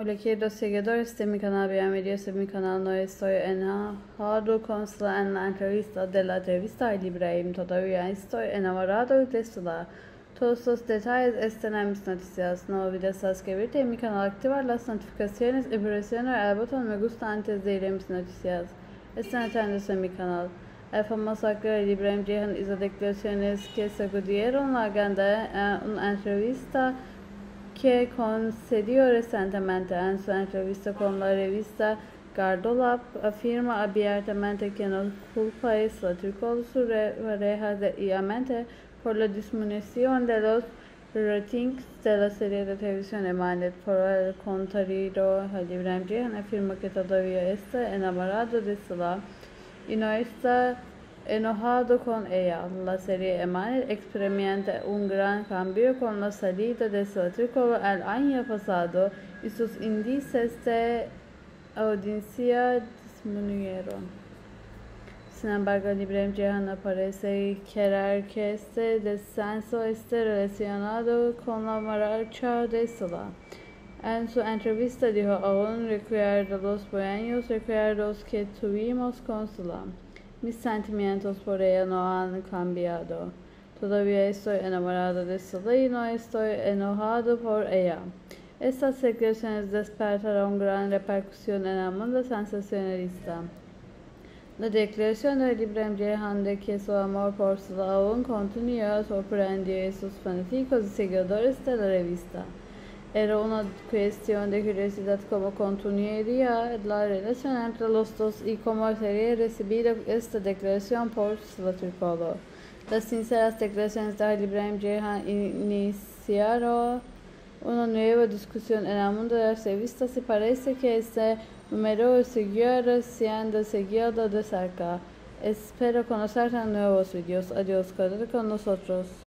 Hola queridos seguidores de mi canal, bienvenidos a mi canal. No estoy enojado con Sıla en la entrevista de la entrevista a Ibrahim. Todavía estoy enamorado de Sıla. Todos los detalles están en mis noticias. No olvides suscribirte a mi canal, activar las notificaciones y presionar el botón me gusta antes de ir a mis noticias. Están atentos en mi canal. El famoso actor Ibrahim Ceyhan hizo declaraciones que sacudieron la agenda en una entrevista que concedió recientemente en su entrevista con la revista Gardolap, afirma abiertamente que no culpa es la tricolor pareja por la disminución de los ratings de la serie de televisión Emanet. Por el contrario, Ibrahim Ceyhan afirma que todavía está enamorado de Sıla y no está enojado con ella. La serie Emanet experimenta un gran cambio con la salida de su tricolor el año pasado y sus índices de audiencia disminuyeron. Sin embargo, Ibrahim Ceyhan parece querer que este descenso esté relacionado con la marcha de Sıla. En su entrevista dijo, aún recuerdo los buenos recuerdos que tuvimos con Sıla. Mis sentimientos por ella no han cambiado. Todavía estoy enamorado de Sıla y no estoy enojado por ella. Estas declaraciones despertaron gran repercusión en el mundo sensacionalista. La declaración de Ibrahim Ceyhan de que su amor por Sıla aún continúa sorprendió a sus fanáticos y seguidores de la revista. Era una cuestión de curiosidad cómo continuaría la relación entre los dos y cómo sería recibida esta declaración por la tricolor. Las sinceras declaraciones de Ibrahim Ceyhan iniciaron una nueva discusión en el mundo de las revistas y parece que este número seguirá siendo seguido de cerca. Espero conocerte en nuevos vídeos. Adiós, quédate con nosotros.